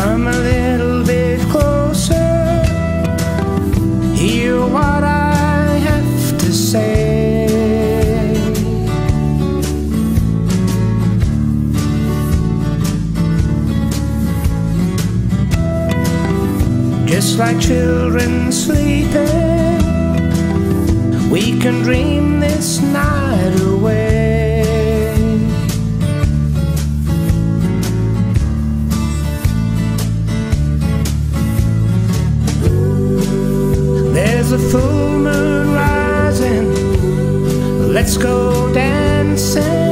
A little bit closer. Hear what I have to say. Just like children sleeping, we can dream this night away. Let's go dancing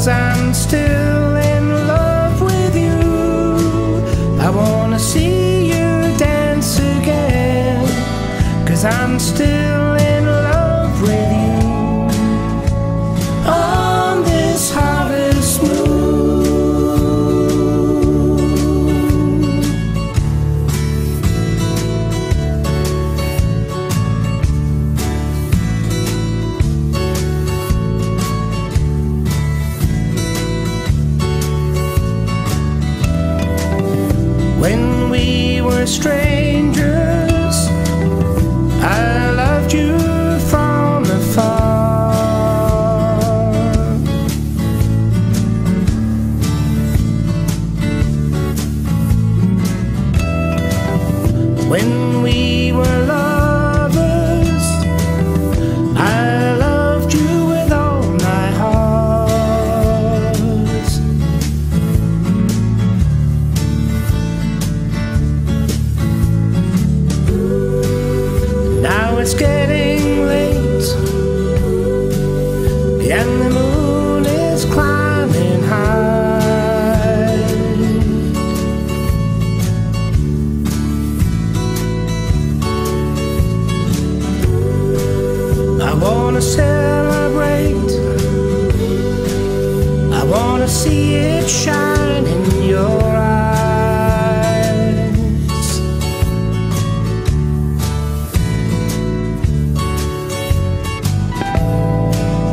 Cause I'm still in love with you. I wanna see you dance again. Cause I'm still we celebrate, I wanna see it shine in your eyes.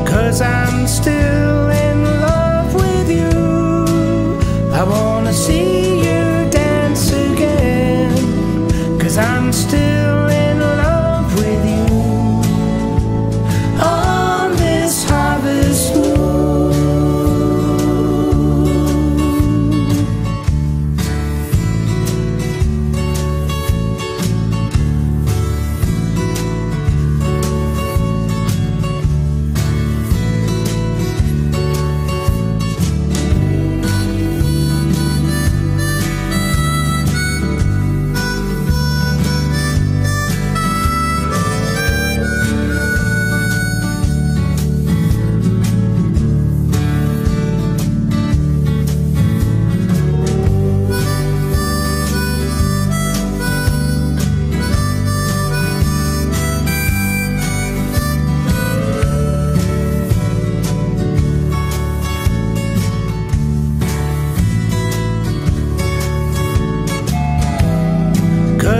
Cause I'm still in love with you. I wanna see you dance again. Cause I'm still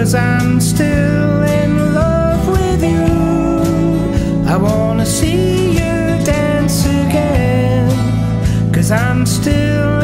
Cause I'm still in love with you. I wanna see you dance again. Cause I'm still